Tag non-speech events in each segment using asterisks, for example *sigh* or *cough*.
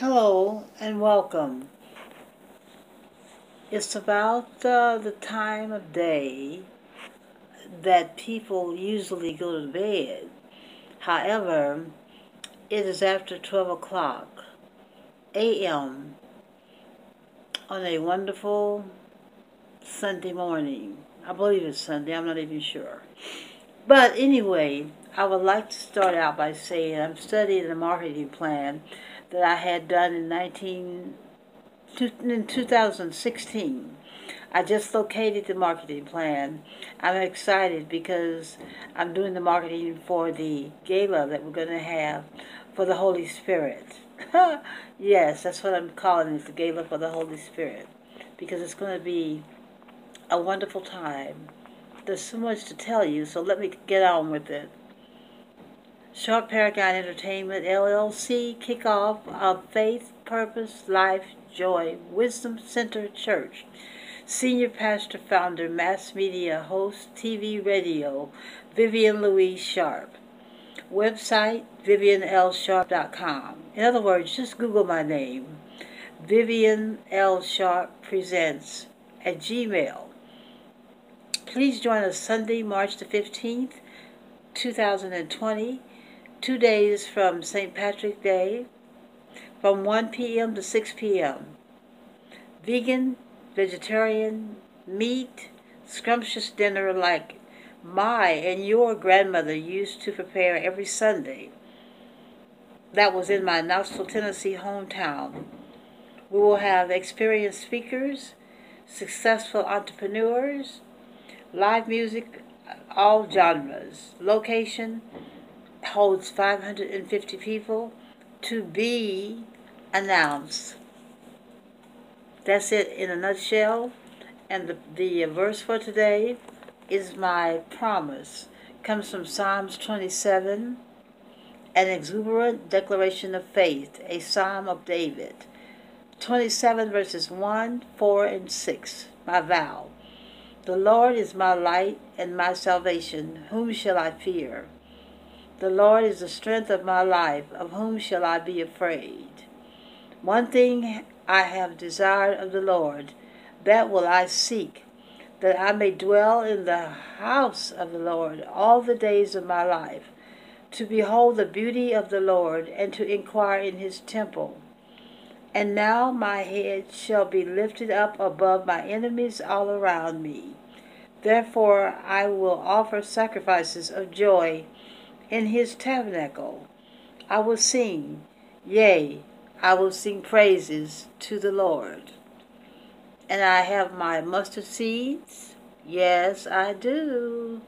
Hello and welcome. It's about uh, the time of day that people usually go to bed. However, it is after 12 o'clock a.m. on a wonderful Sunday morning. I believe it's Sunday, I'm not even sure. But anyway, I would like to start out by saying I'm studying the marketing plan that I had done in 19 in 2016. I just located the marketing plan. I'm excited because I'm doing the marketing for the gala that we're going to have for the Holy Spirit. *laughs* yes, that's what I'm calling it, the gala for the Holy Spirit. Because it's going to be a wonderful time. There's so much to tell you, so let me get on with it. Short Paragon Entertainment LLC kickoff of Faith, Purpose, Life, Joy, Wisdom Center Church. Senior Pastor Founder, Mass Media Host, TV Radio, Vivian Louise Sharp. Website, vivianlsharp.com. In other words, just Google my name. Vivian L. Sharp Presents at Gmail. Please join us Sunday, March the 15th, 2020 two days from St. Patrick's Day from 1 p.m. to 6 p.m. Vegan, vegetarian, meat, scrumptious dinner like my and your grandmother used to prepare every Sunday. That was in my Knoxville, Tennessee hometown. We will have experienced speakers, successful entrepreneurs, live music, all genres, location, holds 550 people to be announced. That's it in a nutshell. And the, the verse for today is my promise. Comes from Psalms 27, an exuberant declaration of faith, a psalm of David. 27 verses 1, 4, and 6, my vow. The Lord is my light and my salvation. Whom shall I fear? The Lord is the strength of my life. Of whom shall I be afraid? One thing I have desired of the Lord, that will I seek, that I may dwell in the house of the Lord all the days of my life, to behold the beauty of the Lord, and to inquire in his temple. And now my head shall be lifted up above my enemies all around me. Therefore I will offer sacrifices of joy in his tabernacle. I will sing, yea, I will sing praises to the Lord. And I have my mustard seeds. Yes, I do.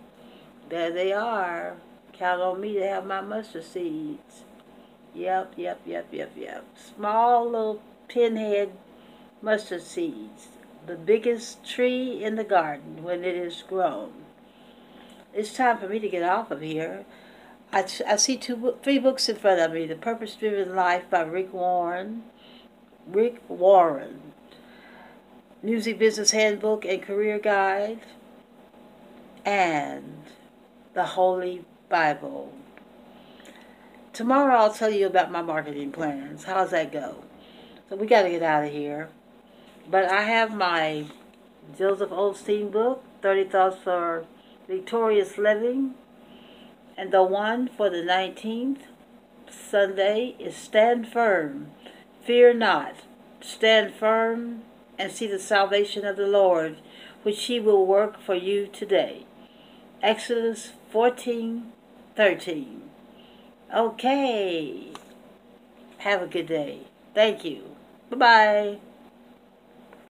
There they are. Count on me to have my mustard seeds. Yep, yep, yep, yep, yep. Small little pinhead mustard seeds. The biggest tree in the garden when it is grown. It's time for me to get off of here. I, I see two, three books in front of me. The Purpose Driven Life by Rick Warren. Rick Warren. Music Business Handbook and Career Guide. And the Holy Bible. Tomorrow I'll tell you about my marketing plans. How's that go? So we got to get out of here. But I have my Joseph Osteen book, 30 Thoughts for Victorious Living. And the one for the 19th Sunday is Stand Firm, Fear Not, Stand Firm, and see the salvation of the Lord, which He will work for you today. Exodus 14 13. Okay. Have a good day. Thank you. Bye bye.